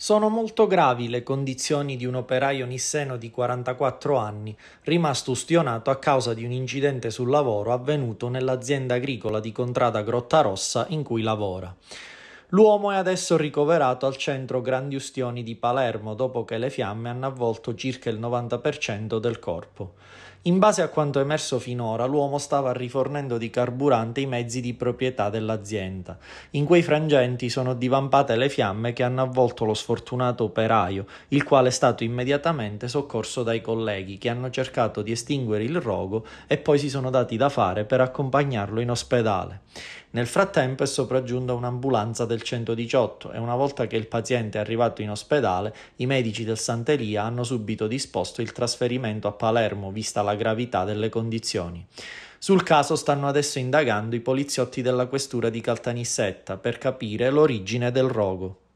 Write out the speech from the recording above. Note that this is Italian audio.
Sono molto gravi le condizioni di un operaio nisseno di 44 anni, rimasto ustionato a causa di un incidente sul lavoro avvenuto nell'azienda agricola di Contrada Grottarossa in cui lavora. L'uomo è adesso ricoverato al centro Grandi Ustioni di Palermo dopo che le fiamme hanno avvolto circa il 90% del corpo. In base a quanto emerso finora, l'uomo stava rifornendo di carburante i mezzi di proprietà dell'azienda. In quei frangenti sono divampate le fiamme che hanno avvolto lo sfortunato operaio, il quale è stato immediatamente soccorso dai colleghi che hanno cercato di estinguere il rogo e poi si sono dati da fare per accompagnarlo in ospedale. Nel frattempo è sopraggiunta un'ambulanza del 118 e una volta che il paziente è arrivato in ospedale, i medici del Sant'Elia hanno subito disposto il trasferimento a Palermo, vista la gravità delle condizioni. Sul caso stanno adesso indagando i poliziotti della questura di Caltanissetta per capire l'origine del rogo.